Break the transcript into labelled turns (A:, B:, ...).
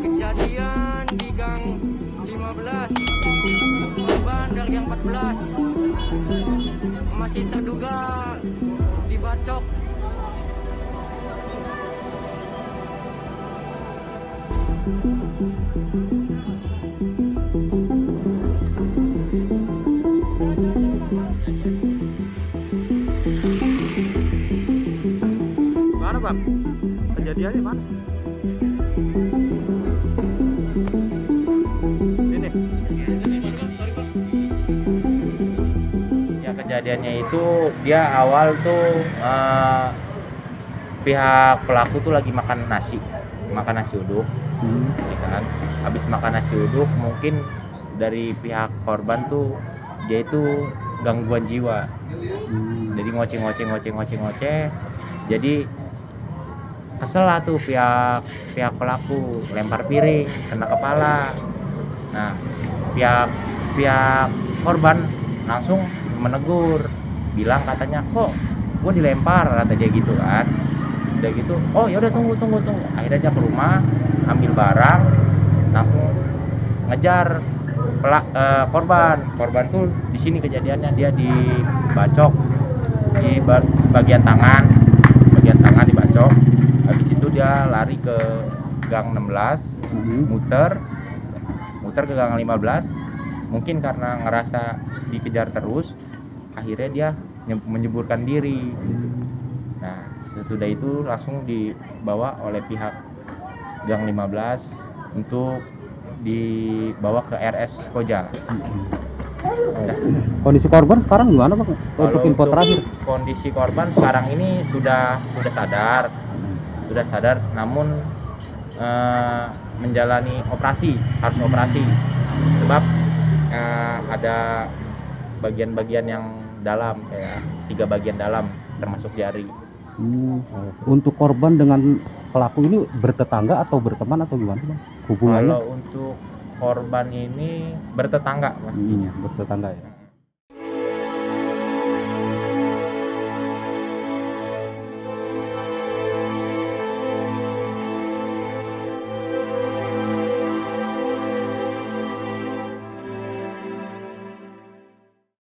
A: Kejadian di gang 15 Korban dari gang 14 Masih terduga dibacok
B: Mana bang? Kejadiannya mana? Ini.
C: Ya kejadiannya itu dia awal tuh eh, pihak pelaku tuh lagi makan nasi, makan nasi uduk, ya kan. Habis makan nasi uduk mungkin dari pihak korban tuh dia itu gangguan jiwa. Jadi ngoceh-ngoceh ngoceh-ngoceh ngoceh. Jadi kesel lah tuh pihak pihak pelaku. Lempar piring kena kepala. Nah pihak pihak korban langsung menegur. Bilang katanya kok gue dilempar? Kata dia gitu kan. Udah gitu oh ya udah tunggu tunggu tunggu. Akhirnya dia ke rumah ambil barang langsung ngejar pelak eh, korban. Korban tuh di sini kejadiannya dia dibacok di ba- bagian tangan. Bagian tangan dibacok dia lari ke gang 16 muter muter ke gang 15 mungkin karena ngerasa dikejar terus akhirnya dia nye- menyeburkan diri. Nah sesudah itu langsung dibawa oleh pihak gang 15 untuk dibawa ke RS Koja. Nah,
D: Kondisi korban sekarang gimana bang?
C: kalau
D: Untuk info terakhir.
C: kondisi korban sekarang ini sudah sudah sadar sudah sadar namun eh, menjalani operasi harus operasi sebab eh, ada bagian-bagian yang dalam kayak tiga bagian dalam termasuk jari
D: Hmm. Untuk korban dengan pelaku ini bertetangga atau berteman atau gimana bang? Hubungannya?
C: kalau untuk korban ini bertetangga pastinya
D: Hmm, bertetangga ya.